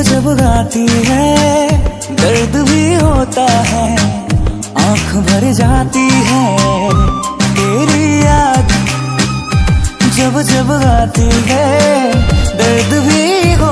गाती है, दर्द भी होता है, आँख भर जाती है तेरी याद। जब जब गाती है, दर्द भी है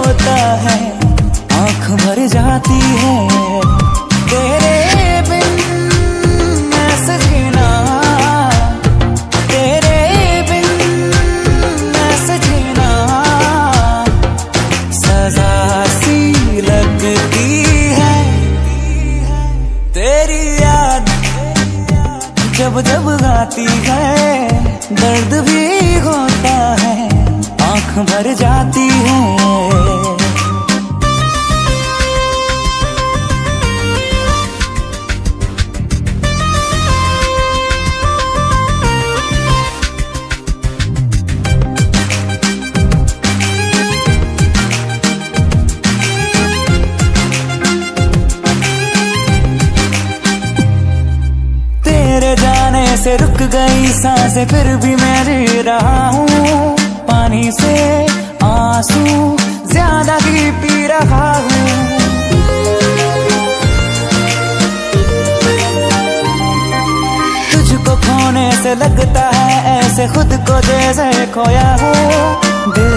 जब जब गाती है दर्द भी होता है आँख भर जाती है। से रुक गई साँसें, फिर भी मैं रे रहा हूँ। पानी से आँसू ज़्यादा भी पी रहा हूँ। तुझको खोने से लगता है ऐसे खुद को जैसे खोया हूँ। दिल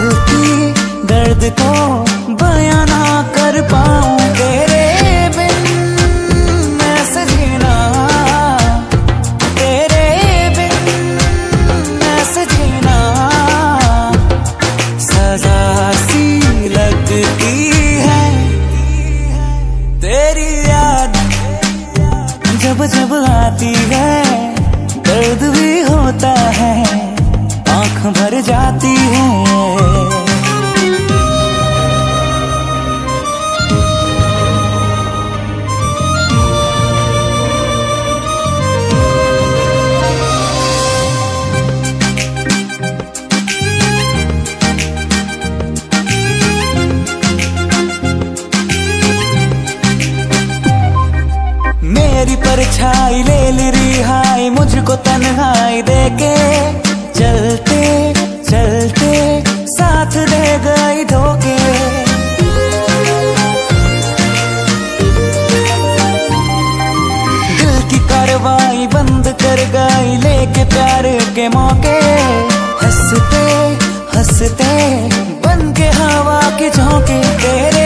जब आती है दर्द भी होता है आँख भर जाती है। परछाई ले ली रिहाई, मुझको तन्हाई देके चलते चलते साथ दे गई धोखे। दिल की कार्रवाई बंद कर गई, लेके प्यार के मौके। हँसते हँसते बन के हवा के झोंके तेरे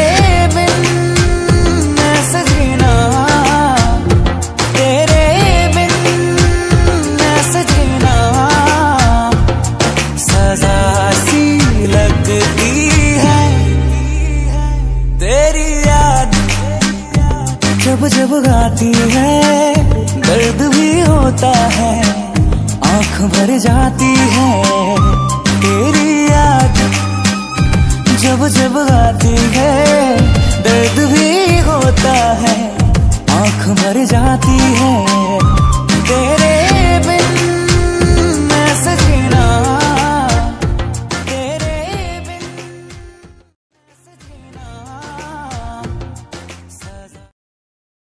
है, दर्द भी होता है, आँख भर जाती है तेरी याद। जब जब आती है, दर्द भी होता है, आँख भर जाती है